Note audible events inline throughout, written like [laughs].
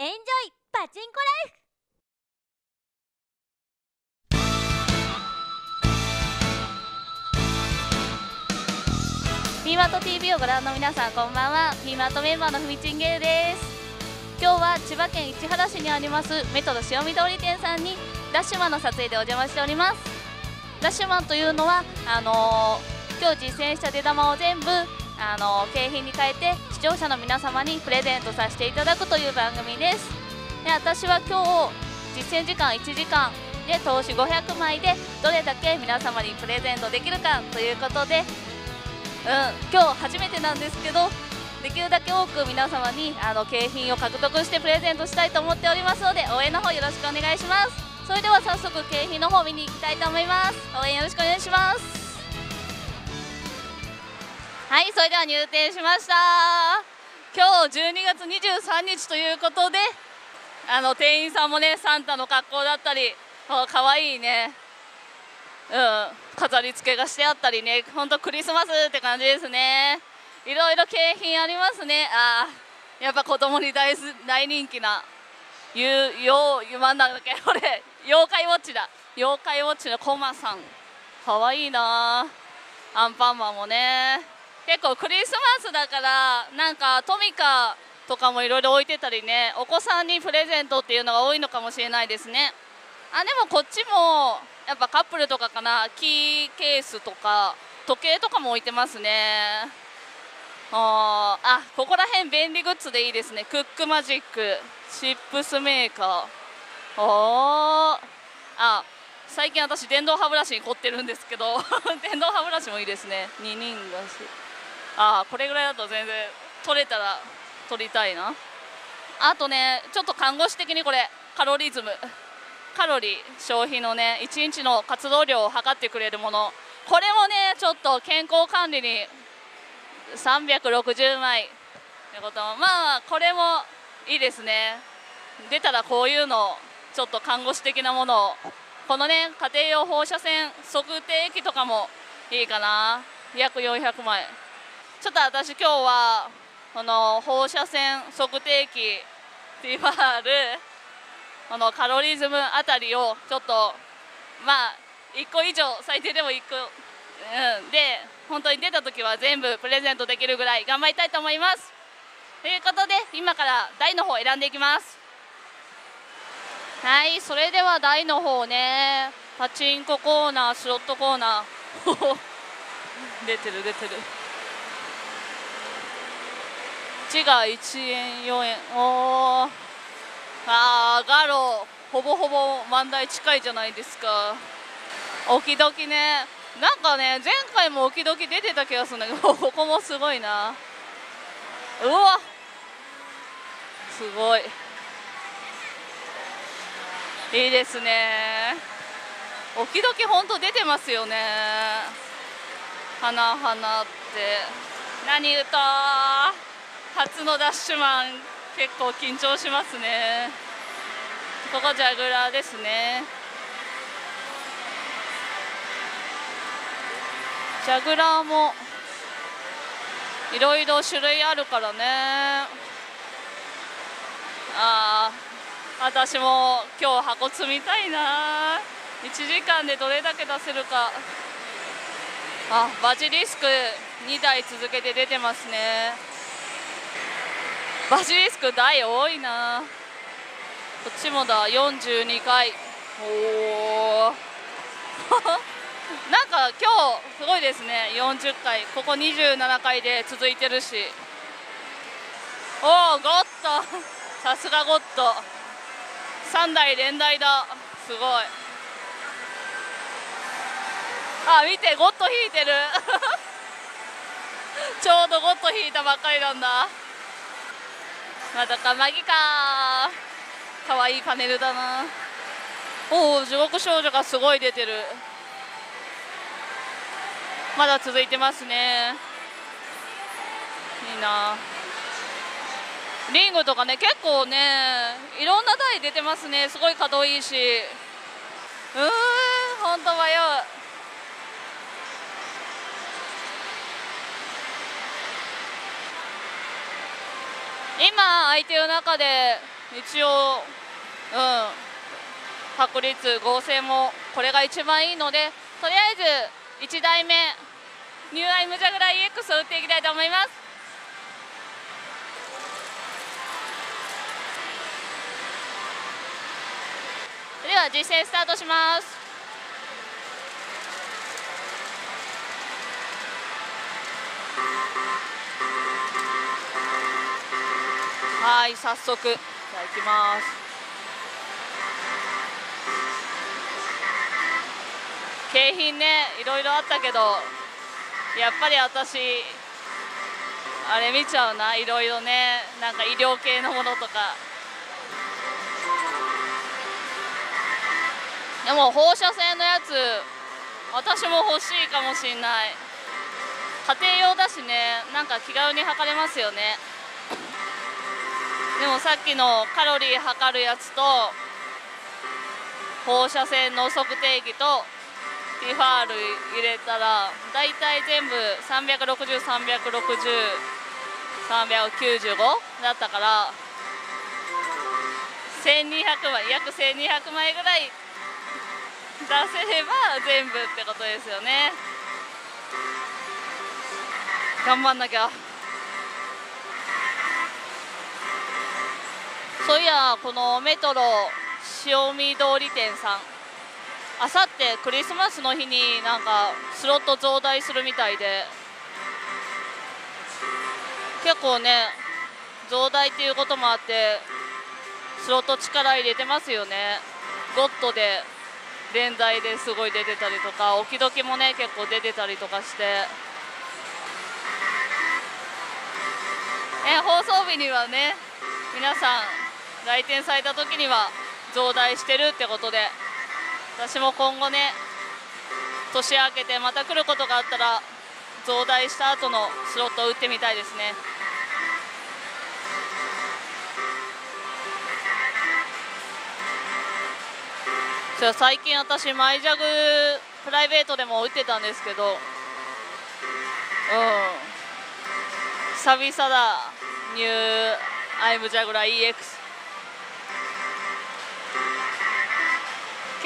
エンジョイパチンコライフ。ピーマート TV をご覧の皆さんこんばんは。ピーマートメンバーのふみちんげるです。今日は千葉県市原市にありますメトロ塩見通り店さんにダッシュマンの撮影でお邪魔しております。ダッシュマンというのはあのー、今日実践した出玉を全部あの、景品に変えて視聴者の皆様にプレゼントさせていただくという番組です。で私は今日実践時間1時間で投資500枚でどれだけ皆様にプレゼントできるかということでうん、今日初めてなんですけどできるだけ多く皆様にあの景品を獲得してプレゼントしたいと思っておりますので応援の方よろしくお願いします。それでは早速景品の方見に行きたいと思います。応援よろしくお願いします。はいそれでは入店しました。今日12月23日ということであの店員さんもねサンタの格好だったりかわいいねうん飾り付けがしてあったりね本当クリスマスって感じですね。いろいろ景品ありますね。あやっぱ子供に大大人気なゆようなんだっけ？[laughs] これ妖怪ウォッチだ。妖怪ウォッチのコマさん。かわいいな。アンパンマンもね。結構クリスマスだからなんかトミカとかもいろいろ置いてたりねお子さんにプレゼントっていうのが多いのかもしれないですね。あでもこっちもやっぱカップルとかかなキーケースとか時計とかも置いてますね。ああここら辺便利グッズでいいですね。クックマジックチップスメーカー。おーあ最近私電動歯ブラシに凝ってるんですけど [laughs] 電動歯ブラシもいいですね。2人だし。ああこれぐらいだと全然取れたら取りたいな。あとねちょっと看護師的にこれカロリズム。カロリー消費のね1日の活動量を測ってくれるもの。これもねちょっと健康管理に360枚。ってこと。まあこれもいいですね。出たらこういうのちょっと看護師的なものを。このね家庭用放射線測定器とかもいいかな。約400枚。ちょっと私今日はこの放射線測定器 TR このカロリズムあたりをちょっとまあ1個以上最低でも1個、うん、で本当に出た時は全部プレゼントできるぐらい頑張りたいと思います。ということで今から台の方選んでいきます。はいそれでは台の方ねパチンココーナースロットコーナー。出てる出てる。1が1円4円おおあーガロほぼほぼ万代近いじゃないですか。オキドキね。なんかね前回もオキドキ出てた気がするんだけど [laughs] ここもすごいな。うわ。すごい。いいですね。オキドキほんと出てますよね。花花って。何歌初のダッシュマン結構緊張しますね。ここジャグラーですね。ジャグラーもいろいろ種類あるからね。ああ私も今日箱積みたいな。1時間でどれだけ出せるか。あバジリスク2台続けて出てますね。バジリスク台多いな。こっちもだ。42回。おお [laughs] なんか今日すごいですね。40回。ここ27回で続いてるし。おおゴッド。[laughs] さすがゴッド。3台連台だ。すごい。あ見てゴッド引いてる。[laughs] ちょうどゴッド引いたばっかりなんだ。まだかマギかかわいいパネルだな。おお地獄少女がすごい出てる。まだ続いてますね。いいな。リングとかね結構ねいろんな台出てますね。すごい可動いいしうーん本当迷う。今空いてる中で一応うん確率合成もこれが一番いいのでとりあえず1台目ニューアイムジャグラー EX を打っていきたいと思います。では実践スタートします。はい早速。じゃあ行きます。景品ねいろいろあったけどやっぱり私あれ見ちゃうないろいろね。なんか医療系のものとか。でも放射線のやつ私も欲しいかもしんない。家庭用だしねなんか気軽に測れますよね。でもさっきのカロリー測るやつと放射線の測定器とティファール入れたらだいたい全部360360395395だったから1200枚約1200枚ぐらい出せれば全部ってことですよね頑張んなきゃ。そういやこのメトロ塩見通り店さん。あさってクリスマスの日になんかスロット増大するみたいで。結構ね増大っていうこともあってスロット力入れてますよね。ゴッドで連載ですごい出てたりとか置き時もね結構出てたりとかして。え放送日にはね皆さん来店された時には増大してるってことで私も今後ね年明けてまた来ることがあったら増大した後のスロットを打ってみたいですね。最近私マイジャグプライベートでも打ってたんですけどうん。久々だ。ニューアイムジャグラー EX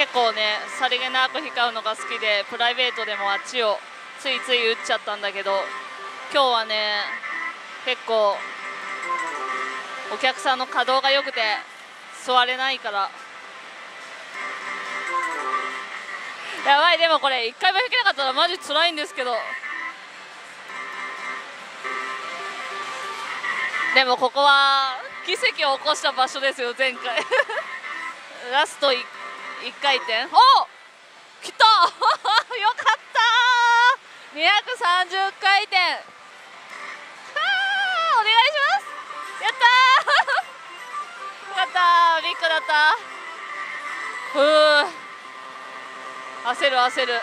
結構ねさりげなく光るのが好きでプライベートでもあっちをついつい打っちゃったんだけど今日はね結構お客さんの稼働が良くて座れないから。やばいでもこれ1回も弾けなかったらマジ辛いんですけど。でもここは奇跡を起こした場所ですよ前回。[laughs] ラスト1 1回転。お来た！[laughs] よかった！230回転。あお願いします！やったよかったビッグだった。ふう。焦る焦る。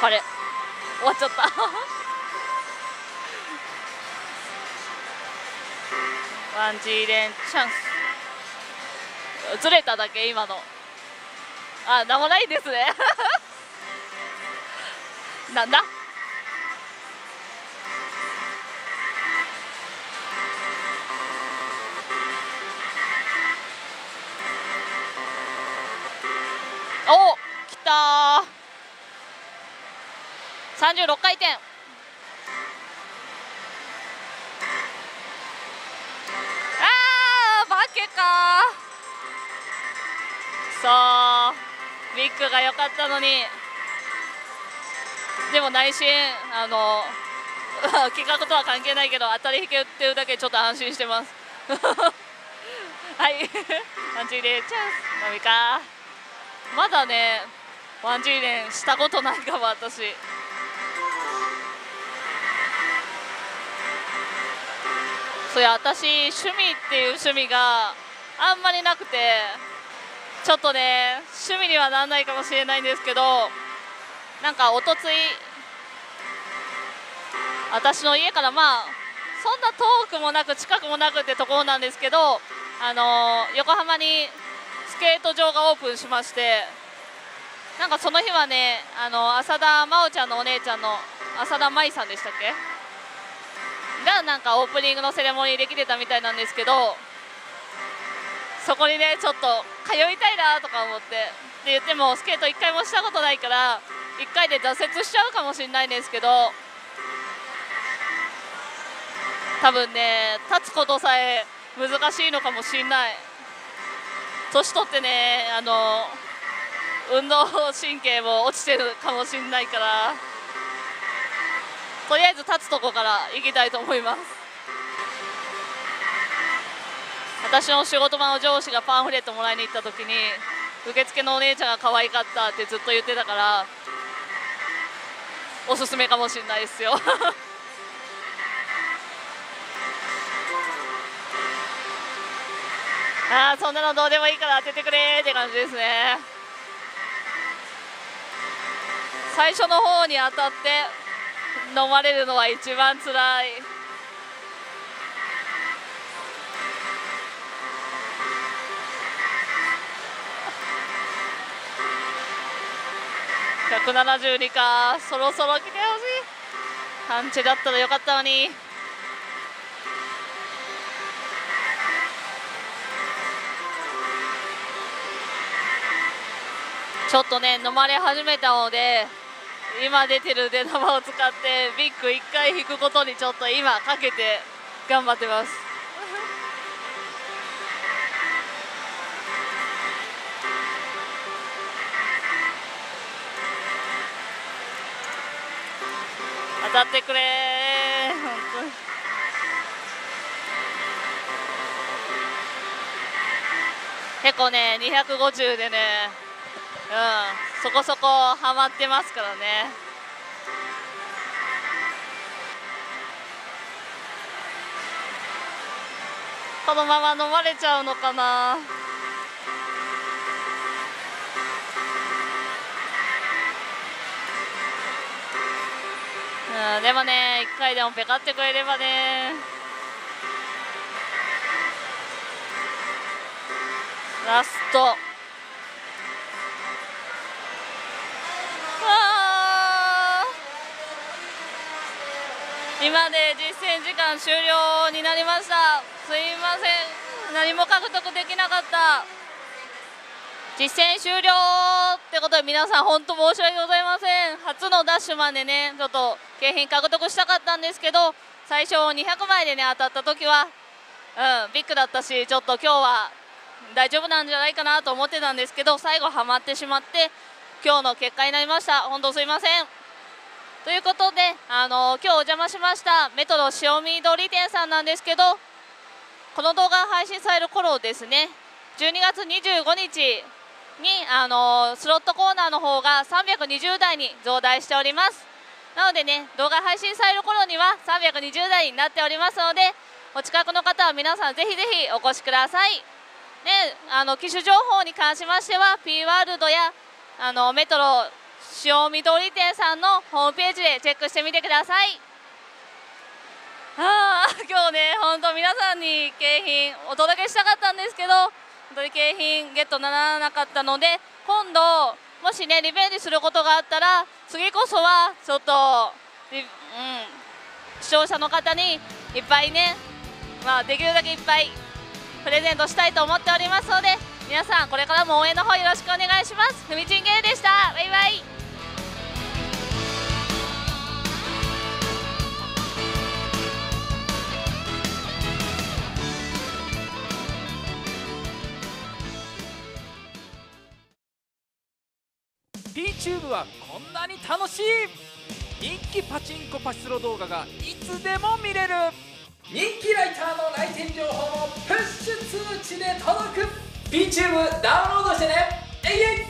あれ。終わっちゃった。ワンジーレンチャンス。ずれただけ今の。あなんもないですね。[laughs] なんだ？36回転。あーバケか。そう。ビッグが良かったのに。でも内心あの [laughs] 企画とは関係ないけど当たり引けってるだけちょっと安心してます。[laughs] はい。ワンジーレンチャンス。のみかまだねワンジーレンしたことないかも私。そうや私趣味っていう趣味があんまりなくてちょっとね趣味にはならないかもしれないんですけどなんかおとつい私の家からまあそんな遠くもなく近くもなくってところなんですけどあの横浜にスケート場がオープンしましてなんかその日はねあの浅田真央ちゃんのお姉ちゃんの浅田舞さんでしたっけ？がなんかオープニングのセレモニーできてたみたいなんですけどそこにねちょっと通いたいなとか思ってって言ってもスケート1回もしたことないから1回で挫折しちゃうかもしれないんですけど多分ね立つことさえ難しいのかもしれない。年取ってねあの運動神経も落ちてるかもしれないから。とりあえず立つとこから行きたいと思います。私の仕事場の上司がパンフレットもらいに行った時に受付のお姉ちゃんが可愛かったってずっと言ってたからおすすめかもしれないですよ。[laughs] ああそんなのどうでもいいから当ててくれって感じですね。最初の方に当たって飲まれるのは一番つらい172かそろそろ来てほしい。パンチだったらよかったのに。ちょっとね飲まれ始めたので今出てる出玉を使ってビッグ1回引くことにちょっと今かけて頑張ってます。当たってくれ本当に。結構ね250でね。うん。そこそこハマってますからね。このまま飲まれちゃうのかな。うんでもね1回でもペカってくれればね。ラスト。今で実践時間終了になりました。すいません。何も獲得できなかった。実践終了ってことで皆さん本当申し訳ございません。初のダッシュまでねちょっと景品獲得したかったんですけど最初200枚でね当たった時はうんビッグだったしちょっと今日は大丈夫なんじゃないかなと思ってたんですけど最後はまってしまって今日の結果になりました。本当すいません。ということであの今日お邪魔しましたメトロ塩見通り店さんなんですけどこの動画配信される頃ですね12月25日にあのスロットコーナーの方が320台に増大しております。なのでね動画配信される頃には320台になっておりますのでお近くの方は皆さんぜひぜひお越しください。ねあの機種情報に関しましては P ワールドやあのメトロ塩見通り店さんのホームページでチェックしてみてください。ああ今日ね本当皆さんに景品お届けしたかったんですけど本当に景品ゲットならなかったので今度もしねリベンジすることがあったら次こそはちょっと、うん、視聴者の方にいっぱいね、まあ、できるだけいっぱいプレゼントしたいと思っておりますので皆さんこれからも応援の方よろしくお願いします。ふみちんげでした。バイバイ。P チューブはこんなに楽しい。人気パチンコパチスロ動画がいつでも見れる。人気ライターの来店情報もプッシュ通知で届く。P チューブダウンロードしてね。えいえい。